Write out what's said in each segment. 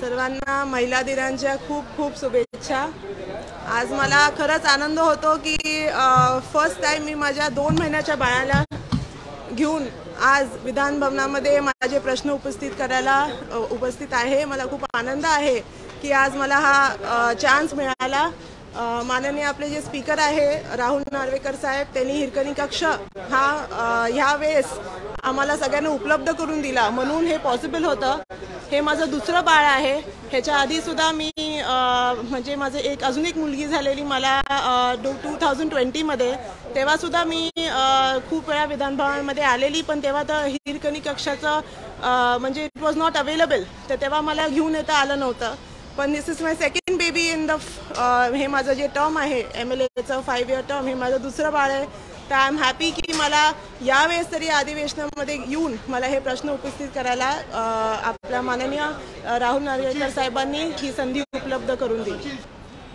सर्वांना महिला दिनांच्या खूप खूप शुभेच्छा. आज मला खरंच आनंद होतो की फर्स्ट टाइम मी माझ्या दोन महिन्याच्या बाळाला घेऊन आज विधान भवनामध्ये माझे प्रश्न उपस्थित करायला उपस्थित आहे. मला खूप आनंद आहे की आज मला हा चान्स मिळाला. माननीय आपले जे स्पीकर आहे राहुल नार्वेकर साहेब त्यांनी हिरकणी कक्ष हा ह्या वेळेस आम्हाला सगळ्यांना उपलब्ध करून दिला. म्हणून हे पॉसिबल होतं. हे माझं दुसरं बाळ आहे. ह्याच्या आधी सुद्धा मी म्हणजे माझं एक अजून एक मुलगी झालेली मला टू थाउजंड ट्वेंटीमध्ये तेव्हासुद्धा मी खूप वेळा विधानभवनामध्ये आलेली पण तेव्हा तर हिरकणी कक्षाचं म्हणजे इट वॉज नॉट अवेलेबल तर तेव्हा मला घेऊन येता आलं नव्हतं. पण this is my second baby in the हे माझं जे टर्म आहे एम एल एचं फाईव्ह इयर टर्म हे माझं दुसरं बाळ आहे. तर आय एम हॅपी की मला यावेळेस तरी अधिवेशनामध्ये येऊन मला हे प्रश्न उपस्थित करायला आपल्या माननीय राहुल नार्वेकर साहेबांनी ही संधी उपलब्ध करून दिली.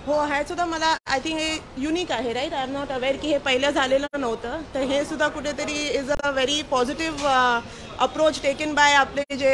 हो हे सुद्धा मला आय थिंक हे युनिक आहे right I am not aware की हे पहिलं झालेलं नव्हतं. तर हे सुद्धा कुठेतरी is a very positive approach taken by आपले जे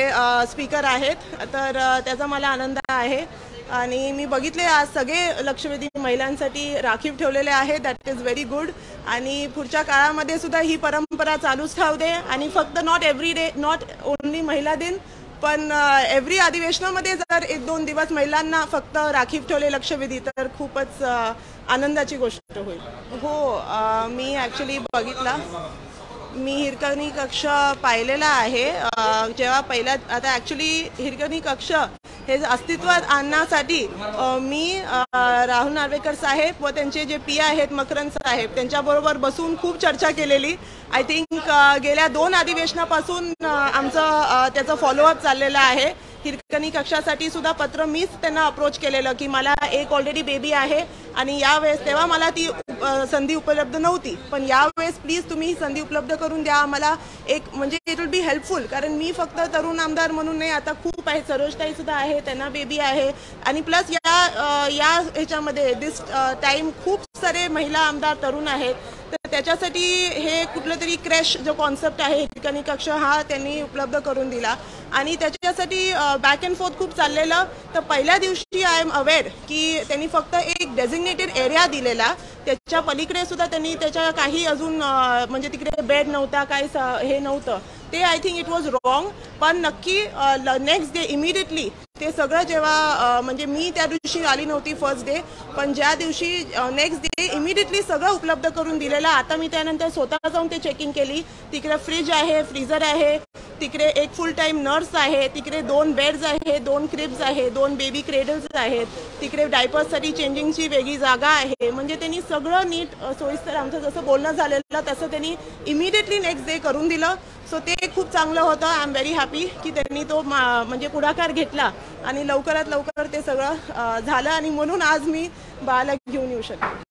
स्पीकर आहेत. तर त्याचा मला आनंद आहे. आणि मी बघितले आज सगळे लक्षवेधी महिलांसाठी राखीव ठेवलेले आहे दॅट इज व्हेरी गुड आणि पुढच्या काळामध्ये सुद्धा ही परंपरा चालूच ठाव दे आणि फक्त not every day not only महिला दिन पण एव्हरी अधिवेशनामध्ये जर एक दोन दिवस महिलांना फक्त राखीव ठेवले लक्षवेधी तर खूपच आनंदाची गोष्ट होईल. हो मी ॲक्च्युली बघितला. मी हिरकणी कक्ष पाहिलेला आहे. जेव्हा पहिल्या आता ॲक्च्युली हिरकणी कक्ष हे अस्तित्वात आणण्यासाठी मी राहुल नार्वेकर साहेब व त्यांचे जे पी आहेत मकरंद साहेब त्यांच्याबरोबर बसून खूप चर्चा केलेली. आय थिंक गेल्या दोन अधिवेशनापासून आमचं त्याचं फॉलोअप चाललेलं आहे. हिरकणी कक्षासाठी सुद्धा पत्र मीच त्यांना अप्रोच केलेलं की मला एक ऑलरेडी बेबी आहे आणि यावेळेस तेव्हा मला ती संधी उपलब्ध नव्हती. पण यावेळेस प्लीज तुम्ही ही संधी उपलब्ध करून द्या. आम्हाला एक म्हणजे इट विल बी हेल्पफुल कारण मी फक्त तरुण आमदार म्हणून नाही आता खूप आहे. सरोजताई सुद्धा आहे त्यांना बेबी आहे. आणि प्लस या या ह्याच्यामध्ये दिस टाईम खूप सारे महिला आमदार तरुण आहेत. त्याच्यासाठी हे कुठलं तरी क्रॅश जो कॉन्सेप्ट आहे ठिकाणी कक्ष हा त्यांनी उपलब्ध करून दिला. आणि त्याच्यासाठी बॅक अँड फोर्थ खूप चाललेलं. तर पहिल्या दिवशी आय एम अवेअर की त्यांनी फक्त एक डेझिग्नेटेड एरिया दिलेला. त्याच्या पलीकडे सुद्धा त्यांनी त्याच्या काही अजून म्हणजे तिकडे बेड नव्हता काही स- हे नव्हतं. ते I think it was wrong पण नक्की नेक्स्ट डे इमिडिएटली ते सगळं जेव्हा म्हणजे मी त्या दिवशी आली नव्हती फर्स्ट डे पण ज्या दिवशी नेक्स्ट डे इमिडिएटली सगळं उपलब्ध करून दिलेलं आता मी त्यानंतर स्वतः जाऊन ते चेकिंग केली. तिकडे फ्रीज आहे फ्रीझर आहे तिकडे एक फुल टाईम नर्स आहे तिकडे दोन बेड्स आहे दोन क्रिप्स आहे दोन बेबी क्रेडल्स आहेत तिकडे डायपर्ससाठी चेंजिंगची वेगळी जागा आहे. म्हणजे त्यांनी सगळं नीट सोयीस्तर आमचं जसं बोलणं झालेलं तसं त्यांनी इमिडिएटली नेक्स्ट डे करून दिलं. सो ते खूप चांगलं होतं. आय एम व्हेरी हॅपी की त्यांनी तो म्हणजे पुढाकार घेतला आणि लवकरात लवकर ते सगळं झालं. आणि म्हणून आज मी बाळाला घेऊन येऊ शकते